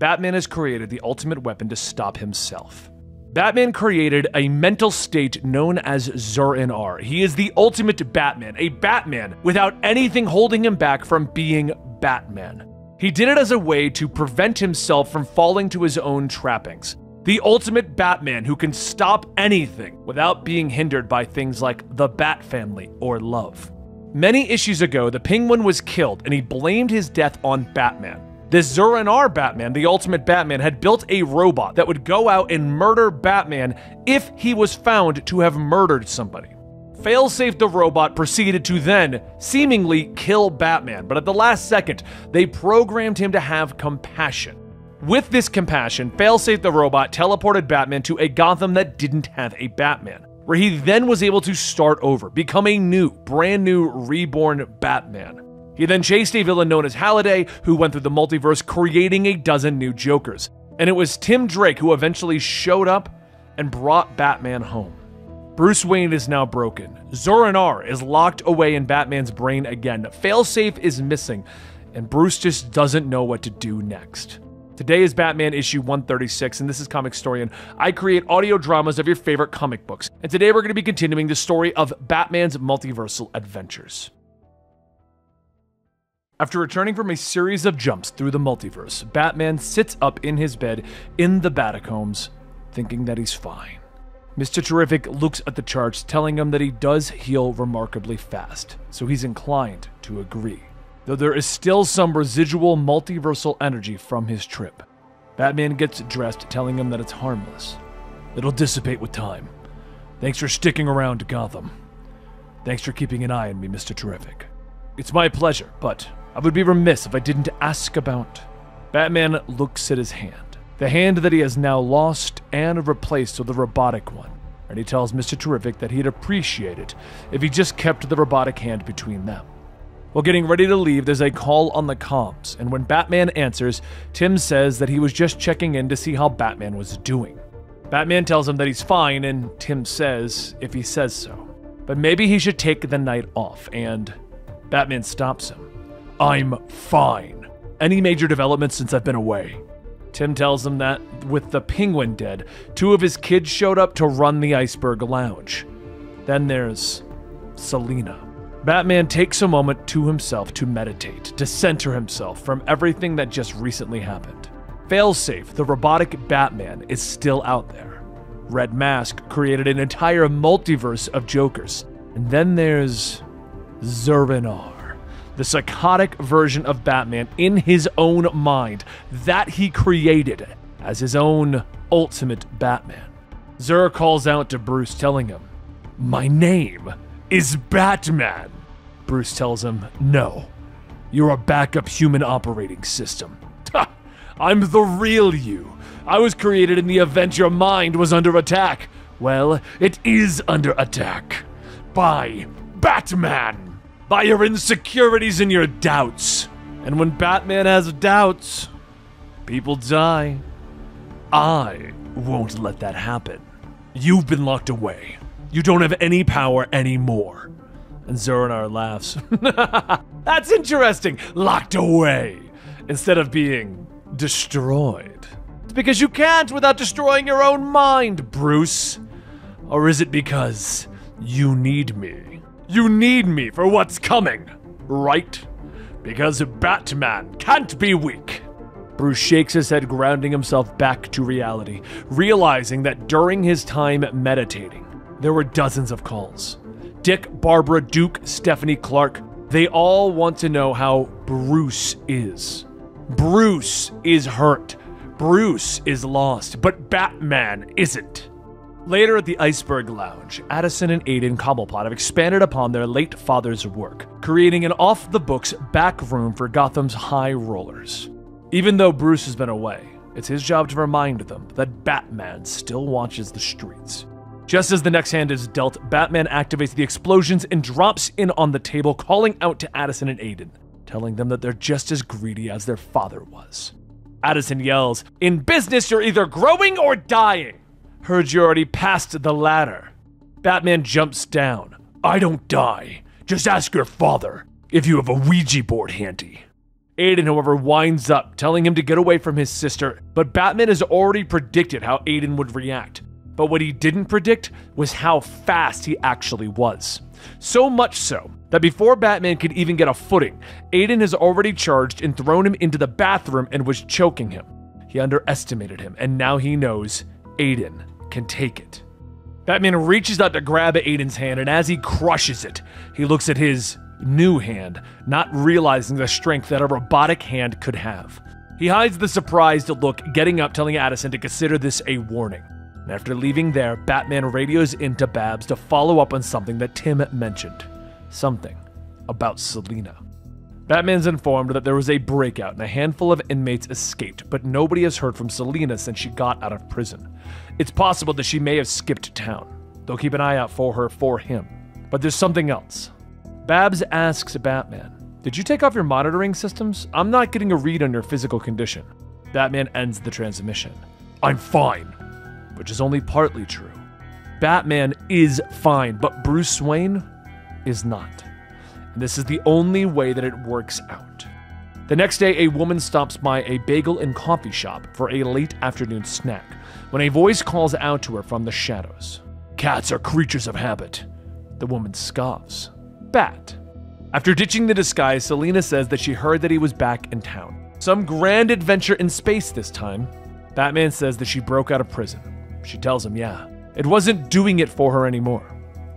Batman has created the ultimate weapon to stop himself. Batman created a mental state known as Zur-En-Arrh. He is the ultimate Batman, a Batman without anything holding him back from being Batman. He did it as a way to prevent himself from falling to his own trappings. The ultimate Batman who can stop anything without being hindered by things like the Bat family or love. Many issues ago, the Penguin was killed and he blamed his death on Batman. This Zur-En-Arrh Batman, the ultimate Batman, had built a robot that would go out and murder Batman if he was found to have murdered somebody. Failsafe the robot proceeded to then seemingly kill Batman, but at the last second, they programmed him to have compassion. With this compassion, Failsafe the robot teleported Batman to a Gotham that didn't have a Batman, where he then was able to start over, become a new, brand new, reborn Batman. He then chased a villain known as Halliday, who went through the multiverse, creating a dozen new Jokers. And it was Tim Drake who eventually showed up and brought Batman home. Bruce Wayne is now broken. Zur-En-Arrh is locked away in Batman's brain again. Failsafe is missing, and Bruce just doesn't know what to do next. Today is Batman issue 136, and this is Comicstorian. I create audio dramas of your favorite comic books, and today we're going to be continuing the story of Batman's multiversal adventures. After returning from a series of jumps through the multiverse, Batman sits up in his bed in the Batacombs, thinking that he's fine. Mr. Terrific looks at the charts, telling him that he does heal remarkably fast, so he's inclined to agree. Though there is still some residual multiversal energy from his trip. Batman gets dressed, telling him that it's harmless. It'll dissipate with time. Thanks for sticking around Gotham. Thanks for keeping an eye on me, Mr. Terrific. It's my pleasure, but I would be remiss if I didn't ask about. Batman looks at his hand, the hand that he has now lost and replaced with a robotic one, and he tells Mr. Terrific that he'd appreciate it if he just kept the robotic hand between them. While getting ready to leave, there's a call on the comms, and when Batman answers, Tim says that he was just checking in to see how Batman was doing. Batman tells him that he's fine, and Tim says if he says so. But maybe he should take the night off, and Batman stops him. I'm fine. Any major developments since I've been away? Tim tells him that, with the penguin dead, two of his kids showed up to run the Iceberg Lounge. Then there's Selina. Batman takes a moment to himself to meditate, to center himself from everything that just recently happened. Failsafe, the robotic Batman, is still out there. Red Mask created an entire multiverse of Jokers. And then there's Zur-En-Arrh the psychotic version of Batman in his own mind that he created as his own ultimate Batman. Zur calls out to Bruce, telling him, My name is Batman. Bruce tells him, No, you're a backup human operating system. I'm the real you. I was created in the event your mind was under attack. Well, it is under attack. By Batman! By your insecurities and your doubts. And when Batman has doubts, people die. I won't let that happen. You've been locked away. You don't have any power anymore. And Zur-En-Arrh laughs. That's interesting. Locked away. Instead of being destroyed. It's because you can't without destroying your own mind, Bruce. Or is it because you need me? You need me for what's coming, right? Because Batman can't be weak. Bruce shakes his head, grounding himself back to reality, realizing that during his time meditating, there were dozens of calls. Dick, Barbara, Duke, Stephanie, Clark, they all want to know how Bruce is. Bruce is hurt. Bruce is lost, but Batman isn't. Later at the Iceberg Lounge, Addison and Aiden Cobblepot have expanded upon their late father's work, creating an off the books back room for Gotham's high rollers. Even though Bruce has been away, it's his job to remind them that Batman still watches the streets. Just as the next hand is dealt, Batman activates the explosions and drops in on the table, calling out to Addison and Aiden, telling them that they're just as greedy as their father was. Addison yells, In business, you're either growing or dying! Heard you already passed the ladder. Batman jumps down. I don't die. Just ask your father if you have a Ouija board handy. Aiden, however, winds up, telling him to get away from his sister, but Batman has already predicted how Aiden would react. But what he didn't predict was how fast he actually was. So much so that before Batman could even get a footing, Aiden has already charged and thrown him into the bathroom and was choking him. He underestimated him, and now he knows Aiden can take it. Batman reaches out to grab Aiden's hand, and as he crushes it, he looks at his new hand, not realizing the strength that a robotic hand could have. He hides the surprised look, getting up, telling Addison to consider this a warning. And after leaving there, Batman radios into Babs to follow up on something that Tim mentioned. Something about Selina. Batman's informed that there was a breakout and a handful of inmates escaped, but nobody has heard from Selina since she got out of prison. It's possible that she may have skipped town. They'll keep an eye out for her for him. But there's something else. Babs asks Batman, Did you take off your monitoring systems? I'm not getting a read on your physical condition. Batman ends the transmission. I'm fine, which is only partly true. Batman is fine, but Bruce Wayne is not. And this is the only way that it works out. The next day, a woman stops by a bagel and coffee shop for a late afternoon snack when a voice calls out to her from the shadows. Cats are creatures of habit. The woman scoffs. Bat. After ditching the disguise, Selina says that she heard that he was back in town. Some grand adventure in space this time. Batman says that she broke out of prison. She tells him, yeah, it wasn't doing it for her anymore.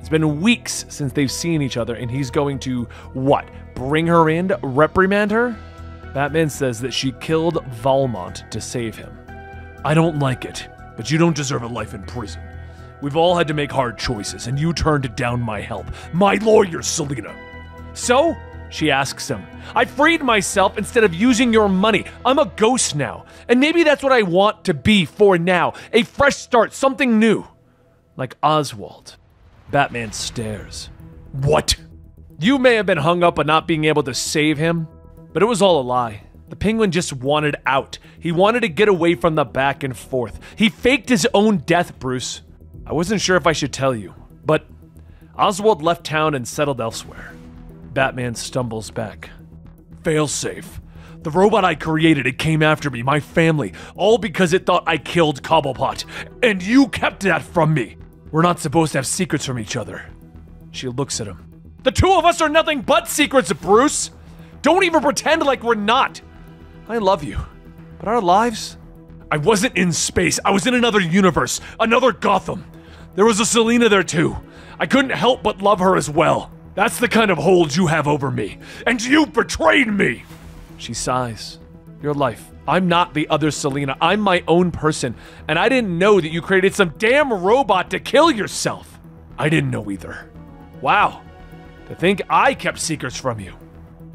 It's been weeks since they've seen each other, and he's going to, what, bring her in, reprimand her? Batman says that she killed Valmont to save him. I don't like it, but you don't deserve a life in prison. We've all had to make hard choices, and you turned down my help. My lawyer, Selina. So? She asks him. I freed myself instead of using your money. I'm a ghost now. And maybe that's what I want to be for now. A fresh start, something new. Like Oswald. Batman stares. What? You may have been hung up on not being able to save him, but it was all a lie. The penguin just wanted out. He wanted to get away from the back and forth. He faked his own death, Bruce. I wasn't sure if I should tell you, but Oswald left town and settled elsewhere. Batman stumbles back. Failsafe. The robot I created, it came after me, my family, all because it thought I killed Cobblepot. And you kept that from me. We're not supposed to have secrets from each other. She looks at him. The two of us are nothing but secrets, Bruce! Don't even pretend like we're not! I love you. But our lives? I wasn't in space. I was in another universe, another Gotham. There was a Selina there too. I couldn't help but love her as well. That's the kind of hold you have over me. And you betrayed me! She sighs. Your life. I'm not the other Selina. I'm my own person. And I didn't know that you created some damn robot to kill yourself. I didn't know either. Wow. To think I kept secrets from you.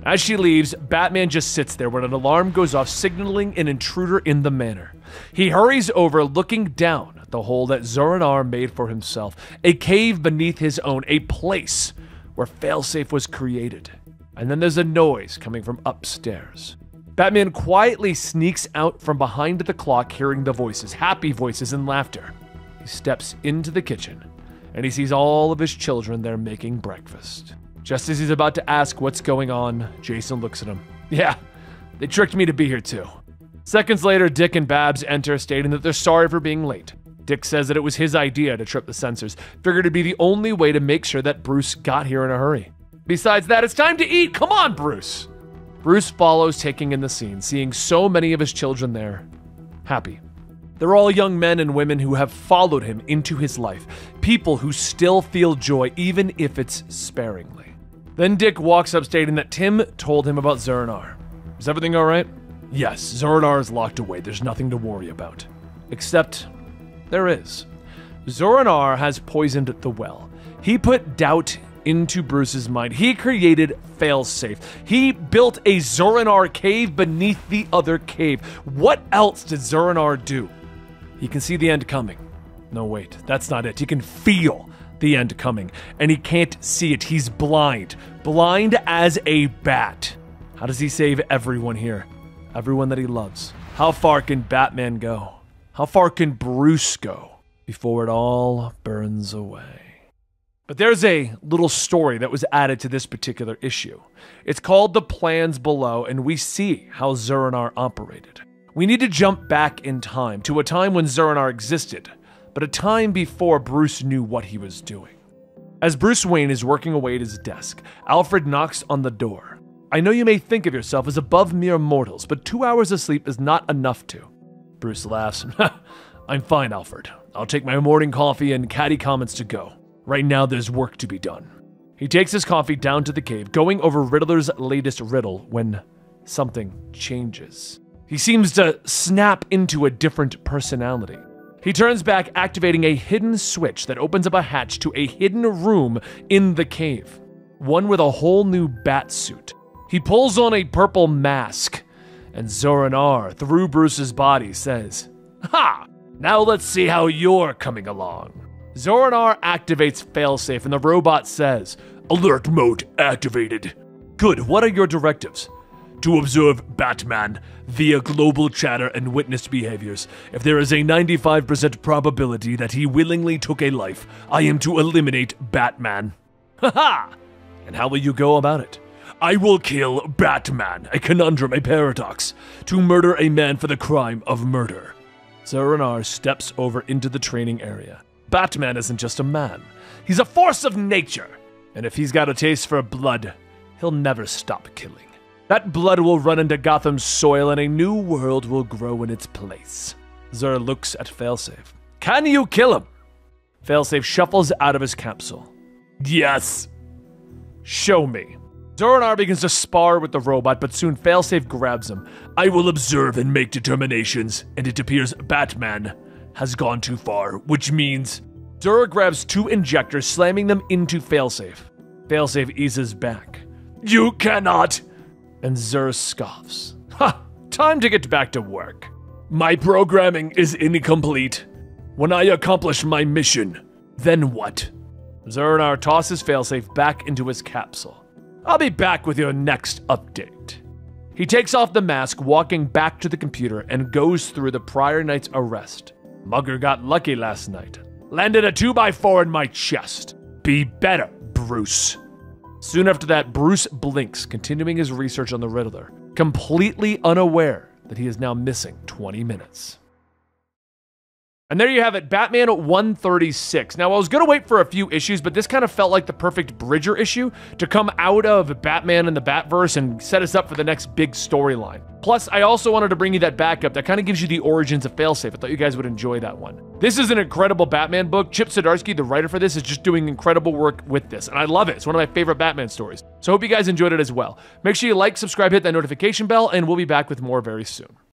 As she leaves, Batman just sits there when an alarm goes off, signaling an intruder in the manor. He hurries over, looking down at the hole that Zur-En-Arrh made for himself, a cave beneath his own, a place where failsafe was created. And then there's a noise coming from upstairs. Batman quietly sneaks out from behind the clock, hearing the voices, happy voices and laughter. He steps into the kitchen, and he sees all of his children there making breakfast. Just as he's about to ask what's going on, Jason looks at him. Yeah, they tricked me to be here too. Seconds later, Dick and Babs enter, stating that they're sorry for being late. Dick says that it was his idea to trip the sensors, figured it'd be the only way to make sure that Bruce got here in a hurry. Besides that, it's time to eat! Come on, Bruce! Bruce follows, taking in the scene, seeing so many of his children there. Happy. They're all young men and women who have followed him into his life, people who still feel joy, even if it's sparingly. Then Dick walks up stating that Tim told him about Zur-En-Arrh. Is everything alright? Yes, Zur-En-Arrh is locked away. There's nothing to worry about. Except, there is. Zur-En-Arrh has poisoned the well. He put doubt into Bruce's mind. He created Failsafe. He built a Zur-En-Arrh cave beneath the other cave. What else did Zur-En-Arrh do? He can see the end coming. No, wait, that's not it. He can feel the end coming, and he can't see it. He's blind. Blind as a bat. How does he save everyone here? Everyone that he loves. How far can Batman go? How far can Bruce go before it all burns away? But there's a little story that was added to this particular issue. It's called The Plans Below, and we see how Zur-En-Arrh operated. We need to jump back in time to a time when Zur-En-Arrh existed, but a time before Bruce knew what he was doing. As Bruce Wayne is working away at his desk, Alfred knocks on the door. I know you may think of yourself as above mere mortals, but two hours of sleep is not enough to. Bruce laughs. I'm fine, Alfred. I'll take my morning coffee and catty comments to go. Right now, there's work to be done. He takes his coffee down to the cave, going over Riddler's latest riddle when something changes. He seems to snap into a different personality. He turns back, activating a hidden switch that opens up a hatch to a hidden room in the cave, one with a whole new bat suit. He pulls on a purple mask, and Zur-En-Arrh, through Bruce's body, says, Ha! Now let's see how you're coming along. Zur-En-Arrh activates failsafe and the robot says, Alert mode activated. Good, what are your directives? To observe Batman via global chatter and witnessed behaviors. If there is a 95% probability that he willingly took a life, I am to eliminate Batman. Haha! and how will you go about it? I will kill Batman, a conundrum, a paradox, to murder a man for the crime of murder. Zur-En-Arrh steps over into the training area. Batman isn't just a man, he's a force of nature. And if he's got a taste for blood, he'll never stop killing. That blood will run into Gotham's soil and a new world will grow in its place. Zur looks at Failsafe. Can you kill him? Failsafe shuffles out of his capsule. Yes. Show me. Zur-En-Arrh begins to spar with the robot, but soon Failsafe grabs him. I will observe and make determinations, and it appears Batman has gone too far, which means Zur grabs two injectors, slamming them into Failsafe. Failsafe eases back. You cannot! And Zur scoffs. Ha! Time to get back to work. My programming is incomplete. When I accomplish my mission, then what? Zur-En-Arrh tosses Failsafe back into his capsule. I'll be back with your next update. He takes off the mask, walking back to the computer, and goes through the prior night's arrest. Mugger got lucky last night. Landed a 2x4 in my chest. Be better, Bruce. Soon after that, Bruce blinks, continuing his research on the Riddler, completely unaware that he is now missing 20 minutes. And there you have it, Batman 136. Now, I was going to wait for a few issues, but this kind of felt like the perfect Bridger issue to come out of Batman and the Batverse and set us up for the next big storyline. Plus, I also wanted to bring you that backup that kind of gives you the origins of Failsafe. I thought you guys would enjoy that one. This is an incredible Batman book. Chip Zdarsky, the writer for this, is just doing incredible work with this, and I love it. It's one of my favorite Batman stories. So I hope you guys enjoyed it as well. Make sure you like, subscribe, hit that notification bell, and we'll be back with more very soon.